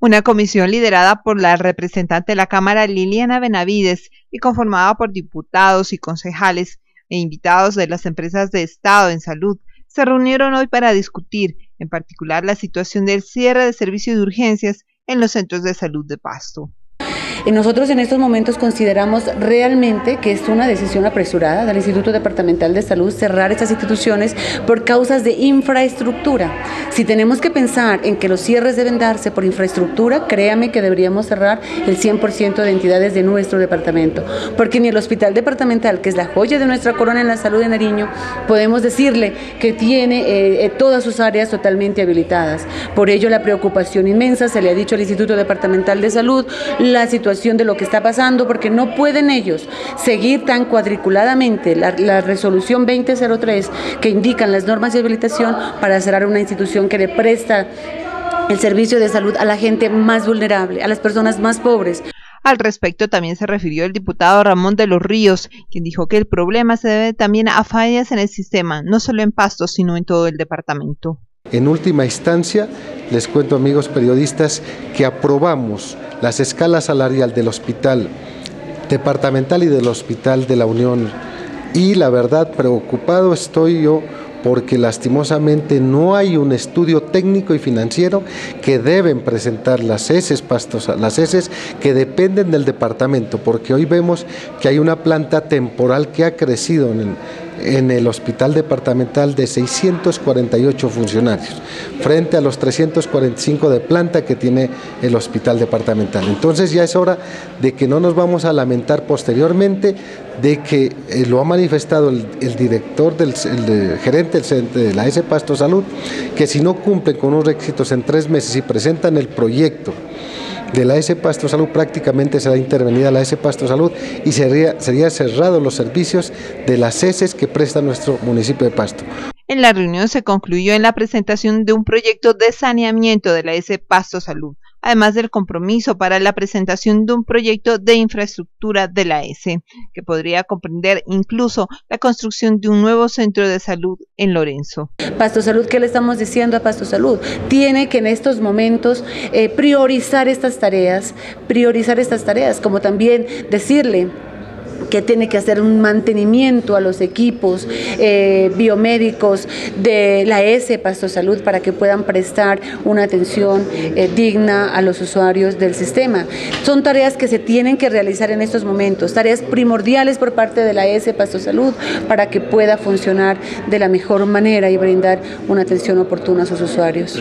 Una comisión liderada por la representante de la Cámara Liliana Benavides y conformada por diputados y concejales e invitados de las empresas de Estado en salud se reunieron hoy para discutir, en particular, la situación del cierre de servicios de urgencias en los centros de salud de Pasto. Nosotros en estos momentos consideramos realmente que es una decisión apresurada del Instituto Departamental de Salud cerrar estas instituciones por causas de infraestructura. Si tenemos que pensar en que los cierres deben darse por infraestructura, créame que deberíamos cerrar el 100% de entidades de nuestro departamento, porque ni el Hospital Departamental, que es la joya de nuestra corona en la salud de Nariño, podemos decirle que tiene eh, eh, todas sus áreas totalmente habilitadas. Por ello la preocupación inmensa, se le ha dicho al Instituto Departamental de Salud, la situación de lo que está pasando, porque no pueden ellos seguir tan cuadriculadamente la, resolución 2003 que indican las normas de habilitación para cerrar una institución que le presta el servicio de salud a la gente más vulnerable, a las personas más pobres. Al respecto también se refirió el diputado Ramón de los Ríos, quien dijo que el problema se debe también a fallas en el sistema, no solo en Pasto, sino en todo el departamento. En última instancia, les cuento amigos periodistas que aprobamos las escalas salarial del hospital departamental y del hospital de la Unión. Y la verdad preocupado estoy yo porque lastimosamente no hay un estudio técnico y financiero que deben presentar las heces pastos, las heces que dependen del departamento, porque hoy vemos que hay una planta temporal que ha crecido en el, en el hospital departamental de 648 funcionarios, frente a los 345 de planta que tiene el hospital departamental. Entonces ya es hora de que no nos vamos a lamentar posteriormente de que eh, lo ha manifestado el, director, del, el, gerente de la S Pasto Salud, que si no cumplen con unos requisitos en tres meses y presentan el proyecto de la S Pasto Salud prácticamente será intervenida la S Pasto Salud y sería, sería cerrado los servicios de las heces que presta nuestro municipio de Pasto. En la reunión se concluyó en la presentación de un proyecto de saneamiento de la S Pasto Salud, además del compromiso para la presentación de un proyecto de infraestructura de la S, que podría comprender incluso la construcción de un nuevo centro de salud en Lorenzo. Pasto Salud, ¿qué le estamos diciendo a Pasto Salud? Tiene que en estos momentos eh, priorizar estas tareas, priorizar estas tareas, como también decirle que tiene que hacer un mantenimiento a los equipos eh, biomédicos de la S Pasto Salud para que puedan prestar una atención eh, digna a los usuarios del sistema. Son tareas que se tienen que realizar en estos momentos, tareas primordiales por parte de la S Pasto Salud para que pueda funcionar de la mejor manera y brindar una atención oportuna a sus usuarios.